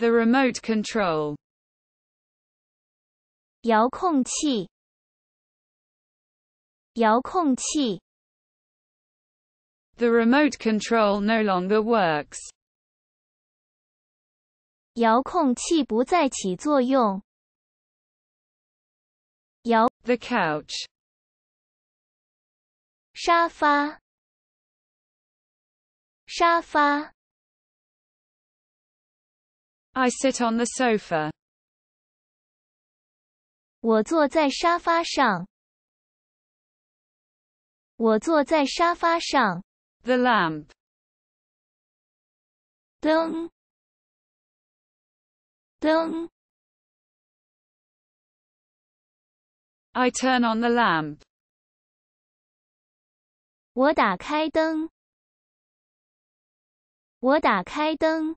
The remote control. 遥控器，遥控器， The remote control no longer works. 遥控器不再起作用。遥 The couch. 沙发，沙发， I sit on the sofa. 我坐在沙发上。我坐在沙发上。 The lamp. 灯，灯， I turn on the lamp. 我打开灯。我打开灯。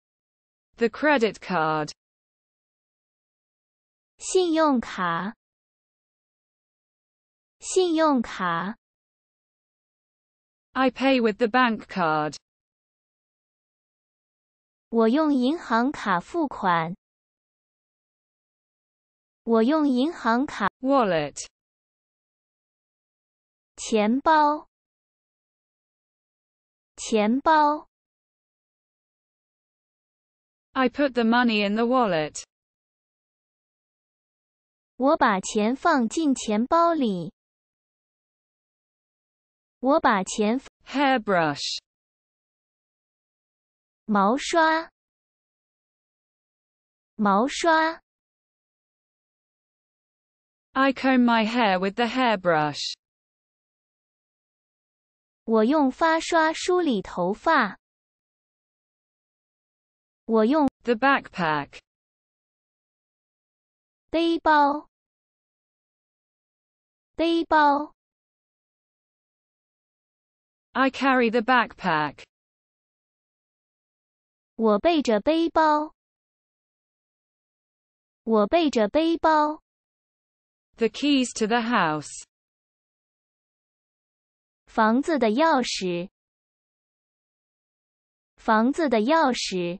The credit card. 信用卡，信用卡， I pay with the bank card. 我用银行卡付款。我用银行卡， Wallet. 钱包，钱包， I put the money in the wallet. 我把钱放进钱包里。我把钱， Hairbrush. 毛刷，毛刷， I comb my hair with the hairbrush. 我用发刷梳理头发。 我用 The backpack. 背包，背包， I carry the backpack. 我背着背包，我背着背包， The keys to the house. 房子的钥匙，房子的钥匙，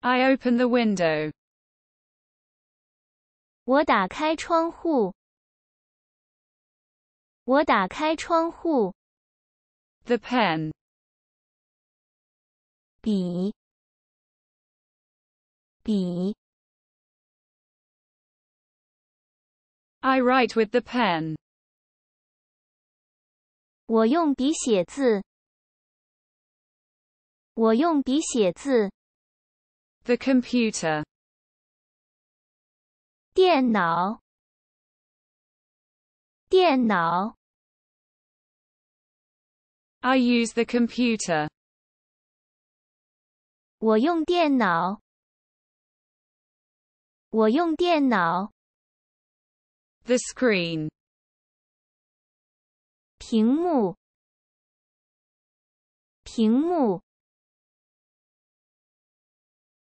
I open the window. 我打开窗户，我打开窗户， The pen. 笔，笔， I write with the pen. 我用笔写字，我用笔写字， The computer. 电脑，电脑， I use the computer. 我用电脑，我用电脑， The screen. 屏幕，屏幕，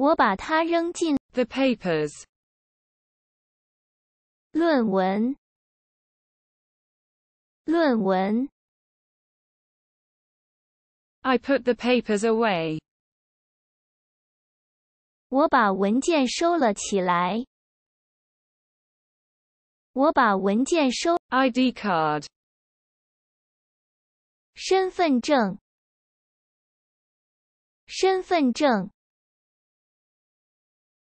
我把它扔进 The papers. 论文，论文，I put the papers away. 我把文件收了起来，我把文件收 ID card. 身份证，身份证，